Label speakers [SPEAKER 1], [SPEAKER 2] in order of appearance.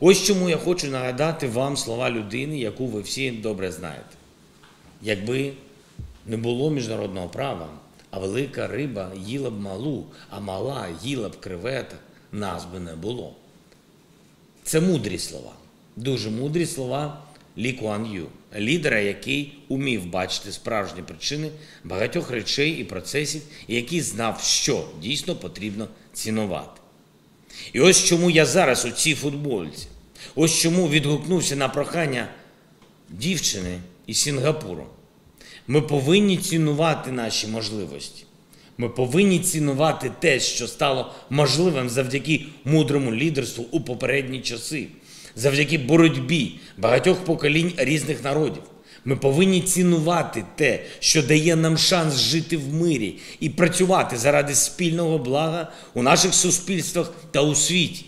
[SPEAKER 1] Ось чому я хочу нагадати вам слова людини, яку ви всі добре знаєте. Якби не було міжнародного права, а велика риба їла б малу, а мала їла б креветок, нас би не було. Це мудрі слова, дуже мудрі слова Лі Куан Ю, лідера, який умів бачити справжні причини багатьох речей і процесів, і який знав, що дійсно потрібно цінувати. І ось чому я зараз у цій футболці. Ось чому відгукнувся на прохання дівчини із Сінгапуру. Ми повинні цінувати наші можливості. Ми повинні цінувати те, що стало можливим завдяки мудрому лідерству у попередні часи, завдяки боротьбі багатьох поколінь різних народів. Ми повинні цінувати те, що дає нам шанс жити в мирі і працювати заради спільного блага у наших суспільствах та у світі.